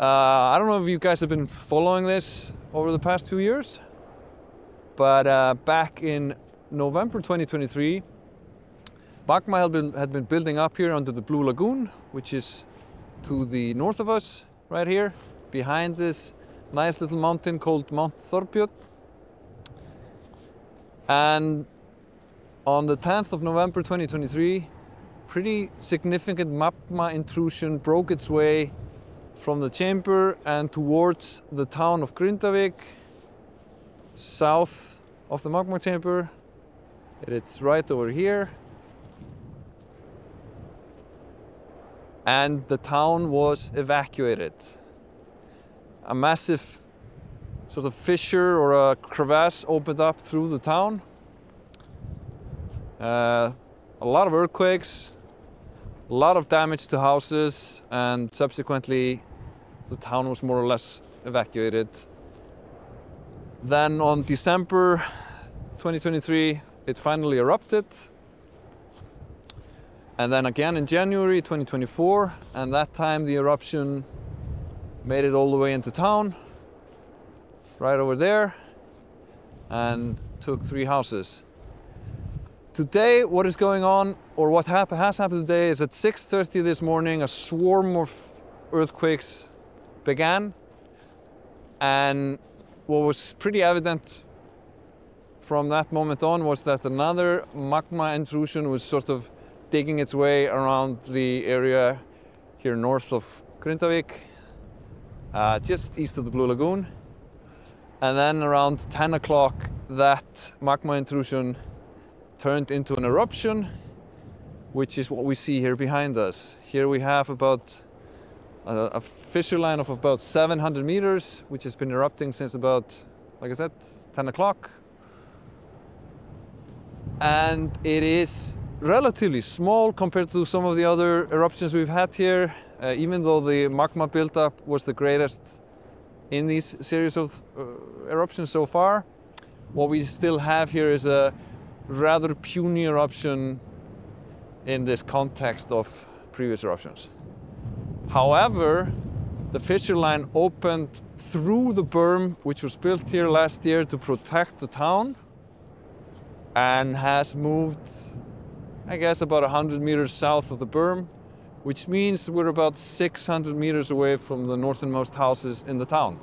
Uh, I don't know if you guys have been following this over the past few years, but uh, back in November 2023, magma had been, had been building up here under the Blue Lagoon, which is to the north of us, right here, behind this nice little mountain called Mount Thorbjörn. And on the 10th of November 2023, pretty significant magma intrusion broke its way from the chamber and towards the town of Grindavik, south of the magma chamber. It's right over here. And the town was evacuated. A massive sort of fissure or a crevasse opened up through the town. Uh, a lot of earthquakes, a lot of damage to houses, and subsequently the town was more or less evacuated. Then on December 2023, it finally erupted. And then again in January 2024, and that time the eruption made it all the way into town, right over there, and took three houses. Today, what is going on, or what has happened today, is at 6.30 this morning, a swarm of earthquakes began. And what was pretty evident from that moment on was that another magma intrusion was sort of digging its way around the area here north of Grindavik, uh, just east of the Blue Lagoon. And then around 10 o'clock, that magma intrusion turned into an eruption, which is what we see here behind us. Here we have about a, a fissure line of about 700 meters, which has been erupting since about, like I said, 10 o'clock. And it is relatively small compared to some of the other eruptions we've had here, uh, even though the magma buildup was the greatest in these series of uh, eruptions so far. What we still have here is a rather puny eruption in this context of previous eruptions. However, the fissure line opened through the berm which was built here last year to protect the town and has moved, I guess, about 100 meters south of the berm, which means we're about 600 meters away from the northernmost houses in the town.